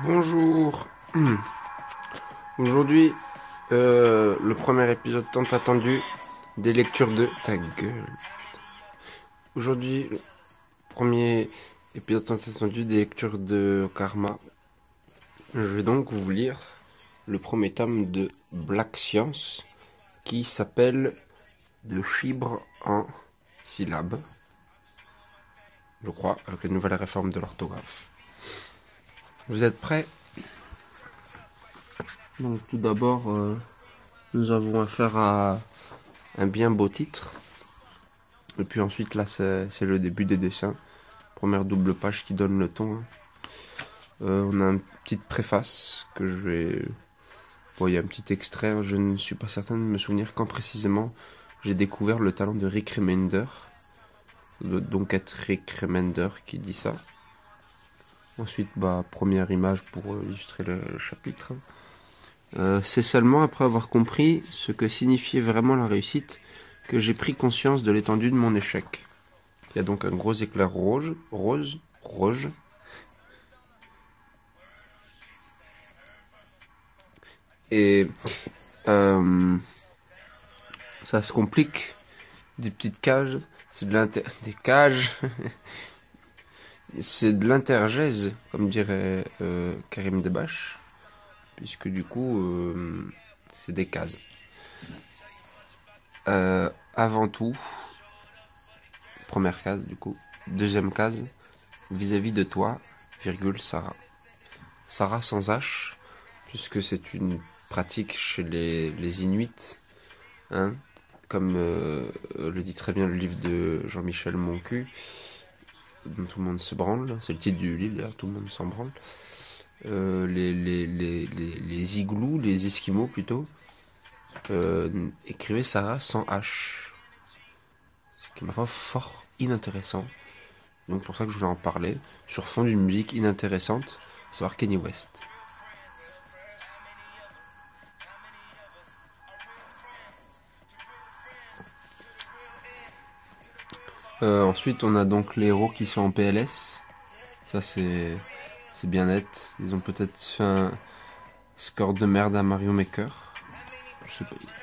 Bonjour. Aujourd'hui, euh, le premier épisode tant attendu des lectures de ta gueule. Aujourd'hui, premier épisode tant attendu des lectures de Karma. Je vais donc vous lire le premier tome de Black Science qui s'appelle De chibre en syllabes. Je crois, avec la nouvelle réforme de l'orthographe. Vous êtes prêts? Donc tout d'abord, euh, nous avons affaire à un bien beau titre. Et puis ensuite, là, c'est le début des dessins. Première double page qui donne le ton. Hein. Euh, on a une petite préface que je vais... Bon, un petit extrait. Je ne suis pas certain de me souvenir quand précisément j'ai découvert le talent de Rick Remender. Donc être Rick Remender qui dit ça. Ensuite, bah, première image pour euh, illustrer le, chapitre. Euh, c'est seulement après avoir compris ce que signifiait vraiment la réussite que j'ai pris conscience de l'étendue de mon échec. Il y a donc un gros éclair rouge, rose, rouge. Et euh, ça se complique. Des petites cages, c'est de l'inter... Des cages c'est de l'intergèse, comme dirait euh, Karim Debache, puisque du coup, euh, c'est des cases. Euh, avant tout, première case du coup, deuxième case, vis-à-vis de toi, virgule, Sarah. Sarah sans H, puisque c'est une pratique chez les, les Inuits, hein, comme le dit très bien le livre de Jean-Michel Moncu tout le monde se branle, c'est le titre du livre tout le monde s'en branle. Euh, les, les, igloos, les esquimaux plutôt, euh, écrivaient Sarah sans H. Ce qui m'a fort inintéressant. Donc pour ça que je voulais en parler, sur fond d'une musique inintéressante, à savoir Kenny West. Euh, ensuite, on a donc les héros qui sont en PLS. Ça, c'est bien net. Ils ont peut-être fait un score de merde à Mario Maker.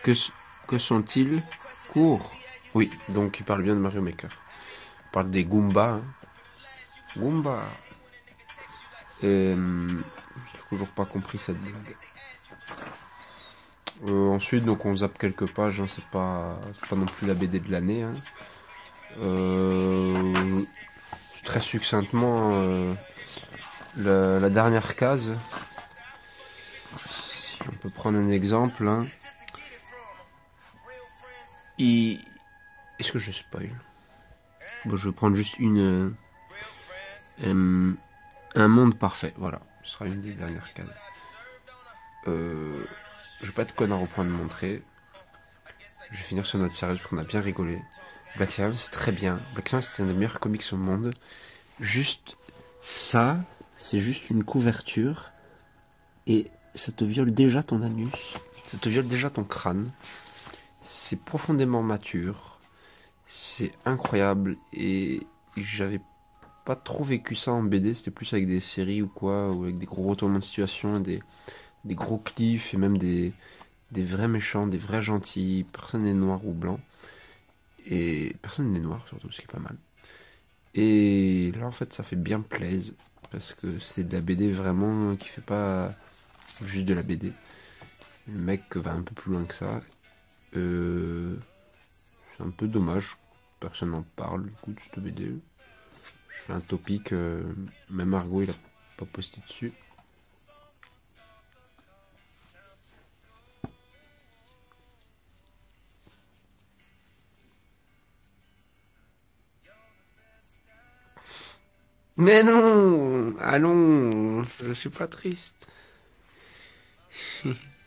Que, sont-ils? Cours. Oui, donc ils parlent bien de Mario Maker. Ils parlent des Goombas. Hein. Goomba. Hum, j'ai toujours pas compris cette blague. Euh, ensuite, donc on zappe quelques pages. Hein. C'est pas, pas non plus la BD de l'année. Hein. Euh, très succinctement, euh, la, dernière case. Si on peut prendre un exemple. Hein. Est-ce que je spoil? Bon, Je vais prendre juste une... Euh, un monde parfait, voilà. Ce sera une des dernières cases. Euh, je vais pas être connard au point de montrer. Je vais finir sur notre sérieuse parce qu'on a bien rigolé. Black Science, c'est très bien. Black Science, c'est un des meilleurs comics au monde. Juste, ça, c'est juste une couverture. Et ça te viole déjà ton anus. Ça te viole déjà ton crâne. C'est profondément mature. C'est incroyable. Et j'avais pas trop vécu ça en BD. C'était plus avec des séries ou quoi. Ou avec des gros retournements de situation. Des, des gros cliffs. Et même des, des vrais méchants. Des vrais gentils. Personne n'est noir ou blanc. Et personne n'est noir, surtout, ce qui est pas mal. Et là, en fait, ça fait bien plaise. Parce que c'est de la BD vraiment qui fait pas juste de la BD. Le mec va un peu plus loin que ça. Euh, c'est un peu dommage. Personne n'en parle du coup de cette BD. Je fais un topic. Euh, même Argo, il a pas posté dessus. Mais non, allons, je suis pas triste.